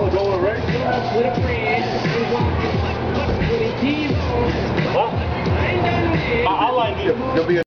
Color going right? I, I like it. There'll be a